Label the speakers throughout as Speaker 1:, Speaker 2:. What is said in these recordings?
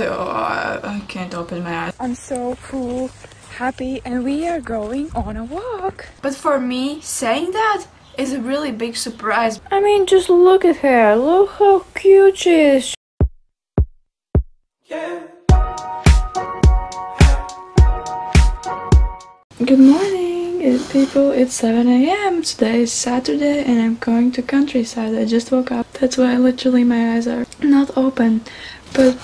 Speaker 1: Oh, uh, I, I can't open my eyes.
Speaker 2: I'm so full, happy, and we are going on a walk.
Speaker 1: But for me, saying that is a really big surprise.
Speaker 2: I mean, just look at her. Look how cute she is. Good morning, people. It's 7 a.m. Today is Saturday and I'm going to countryside. I just woke up. That's why literally my eyes are not open. But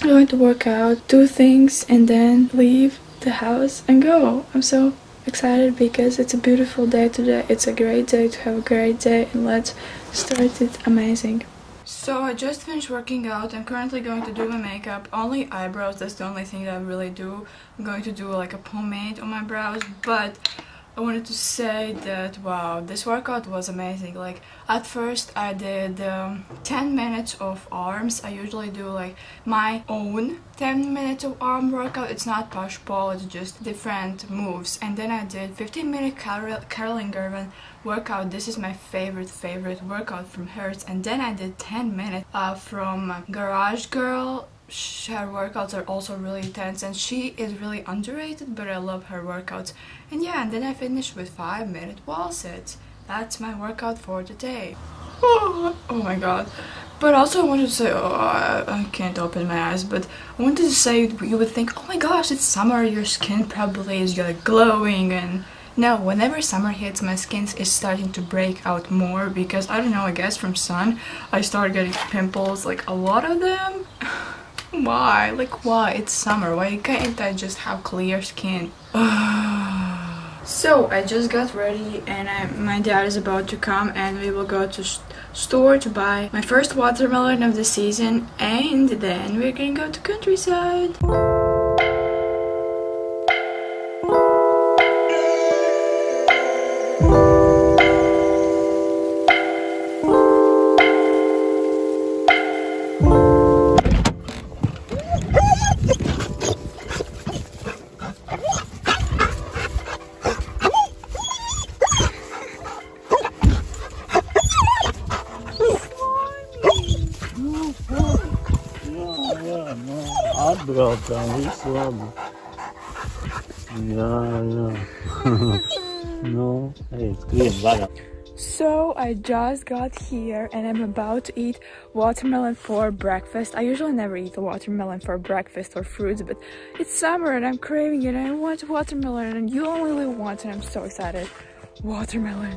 Speaker 2: I'm going to work out, do things, and then leave the house and go. I'm so excited because it's a beautiful day today. It's a great day to have a great day and let's start it amazing.
Speaker 1: So I just finished working out. I'm currently going to do my makeup. Only eyebrows, that's the only thing that I really do. I'm going to do like a pomade on my brows, but I wanted to say that wow this workout was amazing. Like at first I did um, 10 minutes of arms. I usually do like my own 10 minutes of arm workout. It's not push pull it's just different moves. And then I did 15 minute Carol Caroline Girvan workout. This is my favorite favorite workout from hers and then I did 10 minutes uh, from Garage Girl her workouts are also really intense and she is really underrated but I love her workouts. And yeah and then I finished with 5 minute wall sits that's my workout for the day. Oh, oh my god. But also I wanted to say oh I, I can't open my eyes but I wanted to say you would think oh my gosh it's summer your skin probably is like glowing and no, whenever summer hits, my skin is starting to break out more because, I don't know, I guess from sun, I start getting pimples, like a lot of them. Why? Like why? It's summer. Why can't I just have clear skin? so I just got ready and I, my dad is about to come and we will go to store to buy my first watermelon of the season and then we're gonna go to countryside.
Speaker 3: No, scream, vaya.
Speaker 2: So I just got here and I'm about to eat watermelon for breakfast. I usually never eat a watermelon for breakfast or fruits, but it's summer and I'm craving it I want watermelon and you only live once and I'm so excited. Watermelon.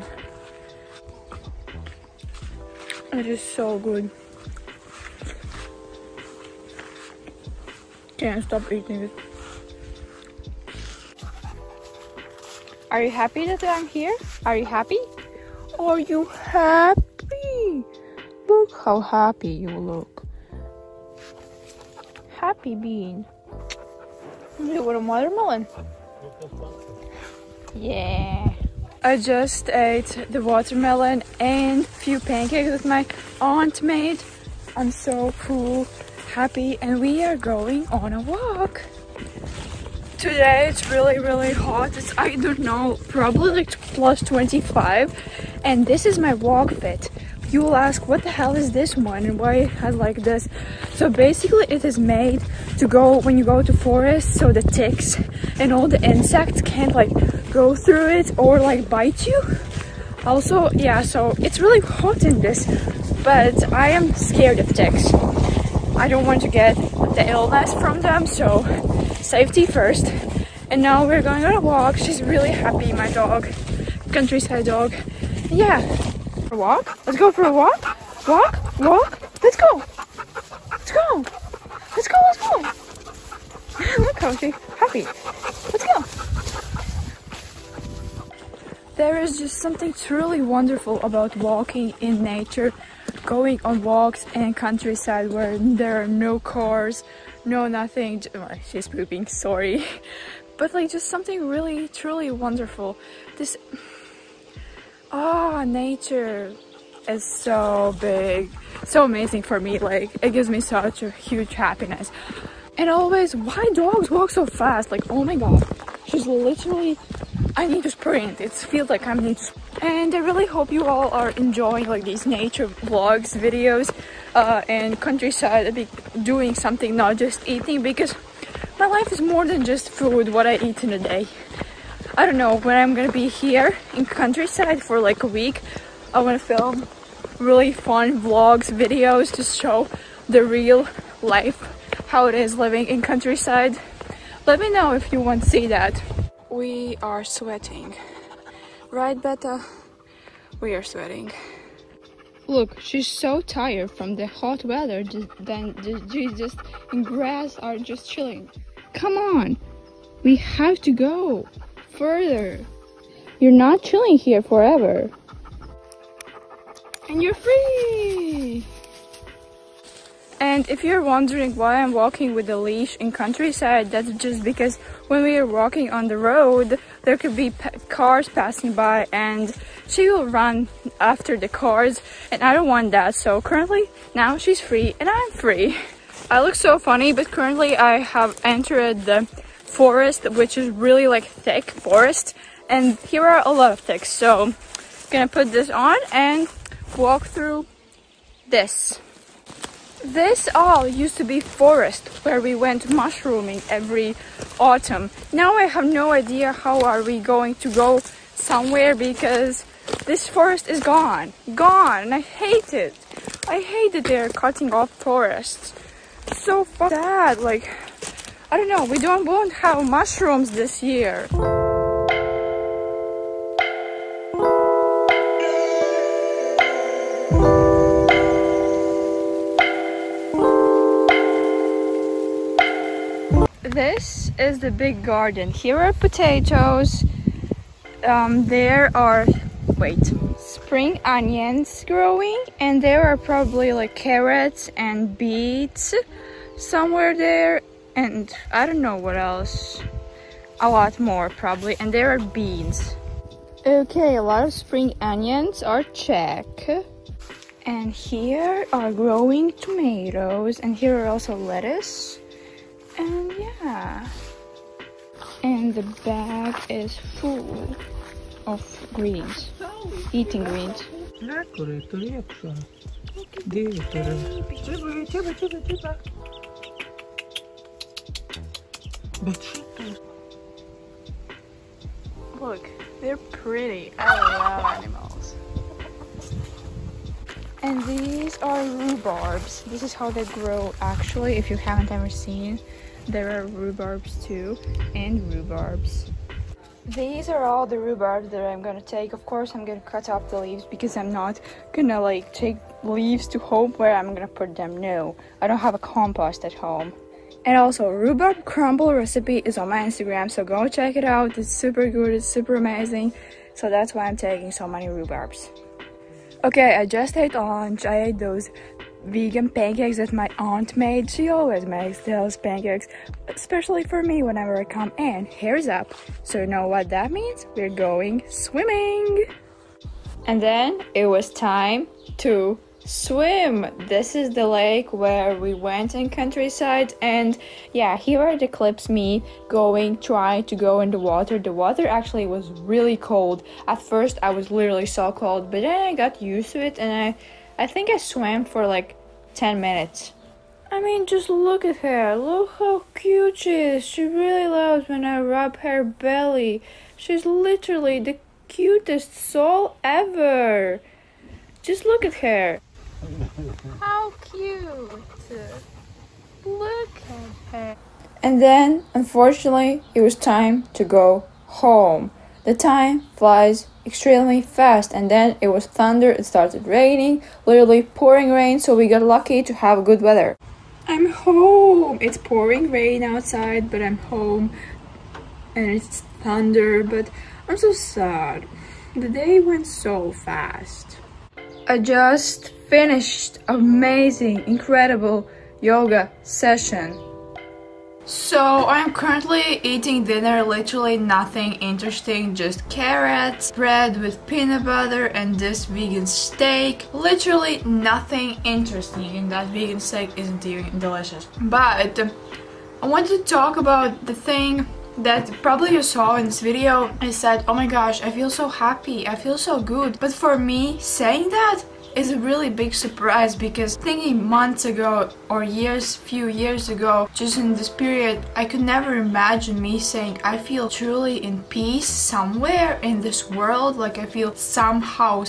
Speaker 2: It is so good. Can't stop eating it. Are you happy that I'm here? Are you happy? Are you happy? Look how happy you look. Happy bean. You want a watermelon? Yeah. I just ate the watermelon and few pancakes that my aunt made. I'm so full, happy, and we are going on a walk. Today it's really really hot. It's I don't know, probably like plus 25 and this is my walk fit. You will ask what the hell is this one and why it has like this. So basically it is made to go when you go to forest so the ticks and all the insects can't like go through it or like bite you. Also, yeah, so it's really hot in this, but I am scared of ticks. I don't want to get the illness from them, so safety first. And now we're going on a walk. She's really happy, my dog, countryside dog. Yeah, walk. Let's go for a walk. Walk, walk. Let's go. Let's go. Let's go. Let's go. Look how she's happy. Let's go. There is just something truly wonderful about walking in nature, going on walks in countryside where there are no cars, no nothing. she's pooping, sorry. But like just something really, truly wonderful. This, ah, oh, nature is so big, so amazing for me. Like it gives me such a huge happiness. And always, why dogs walk so fast? Like, oh my god, she's literally I need to sprint. It feels like I need to and I really hope you all are enjoying like these nature vlogs, videos, uh, and countryside. I Be doing something, not just eating, because my life is more than just food. What I eat in a day. I don't know when I'm gonna be here in countryside for like a week. I want to film really fun vlogs, videos to show the real life, how it is living in countryside. Let me know if you want to see that. We are sweating. Right, Beta? We are sweating. Look, she's so tired from the hot weather. Then, she's just in grass are just chilling. Come on, we have to go further. You're not chilling here forever. And you're free! And if you're wondering why I'm walking with a leash in countryside, that's just because when we are walking on the road, there could be cars passing by and she will run after the cars and I don't want that. So currently now she's free and I'm free. I look so funny, but currently I have entered the forest, which is really like thick forest. And here are a lot of ticks. So I'm gonna put this on and walk through this. This all used to be forest where we went mushrooming every autumn. Now I have no idea how are we going to go somewhere because this forest is gone. Gone and I hate it. I hate that they're cutting off forests. So sad. Like, I don't know, we don't won't have mushrooms this year. This is the big garden. Here are potatoes. Um, there are, wait, spring onions growing. And there are probably like carrots and beets somewhere there. And I don't know what else. A lot more probably. And there are beans. Okay, a lot of spring onions are check. And here are growing tomatoes. And here are also lettuce and yeah. And the bag is full of greens. Eating greens. Look, they're pretty. I love animals. And these are rhubarbs. This is how they grow actually, if you haven't ever seen. There are rhubarbs too, and rhubarbs. These are all the rhubarbs that I'm gonna take. Of course, I'm gonna cut off the leaves because I'm not gonna like take leaves to home where I'm gonna put them. No, I don't have a compost at home. And also, rhubarb crumble recipe is on my Instagram, so go check it out. It's super good, it's super amazing. So that's why I'm taking so many rhubarbs. Okay, I just ate lunch. I ate those vegan pancakes that my aunt made. She always makes those pancakes, especially for me whenever I come in. Hair's up. So you know what that means? We're going swimming. And then it was time to swim. This is the lake where we went in countryside and yeah, here are the clips me going trying to go in the water. The water actually was really cold. At first I was literally so cold, but then I got used to it and I I think I swam for like 10 minutes. I mean, just look at her. Look how cute she is. She really loves when I rub her belly. She's literally the cutest soul ever. Just look at her. How cute. Look at her. And then, unfortunately, it was time to go home. The time flies extremely fast and then it was thunder it started raining literally pouring rain so we got lucky to have good weather i'm home it's pouring rain outside but i'm home and it's thunder but i'm so sad the day went so fast i just finished amazing incredible yoga session so I'm currently eating dinner, literally nothing interesting, just carrots, bread with peanut butter and this vegan steak. Literally nothing interesting and that vegan steak isn't even delicious. But I wanted to talk about the thing that probably you saw in this video, I said, oh my gosh, I feel so happy, I feel so good. But for me, saying that is a really big surprise because thinking months ago or years, few years ago, just in this period, I could never imagine me saying I feel truly in peace somewhere in this world, like I feel somehow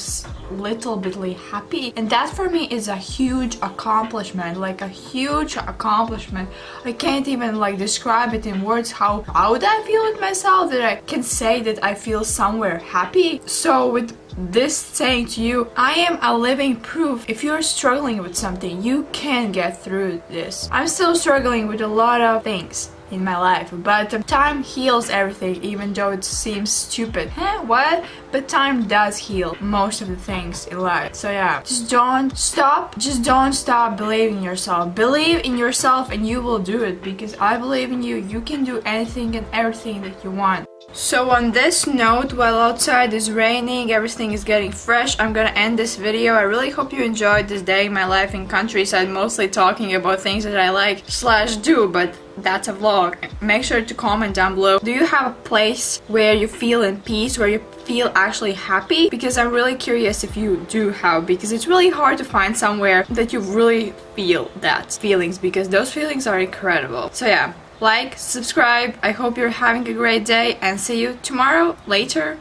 Speaker 2: little bitly happy and that for me is a huge accomplishment like a huge accomplishment I can't even like describe it in words how proud I feel with myself that I can say that I feel somewhere happy so with this saying to you, I am a living proof. If you're struggling with something, you can get through this. I'm still struggling with a lot of things in my life. But time heals everything even though it seems stupid. Huh what? But time does heal most of the things in life. So yeah. Just don't stop. Just don't stop believing in yourself. Believe in yourself and you will do it because I believe in you. You can do anything and everything that you want. So on this note, while outside is raining, everything is getting fresh, I'm gonna end this video. I really hope you enjoyed this day in my life in countryside, mostly talking about things that I like slash do, but that's a vlog. Make sure to comment down below. Do you have a place where you feel in peace, where you feel actually happy? Because I'm really curious if you do have, because it's really hard to find somewhere that you really feel that feelings, because those feelings are incredible. So yeah, like, subscribe. I hope you're having a great day and see you tomorrow later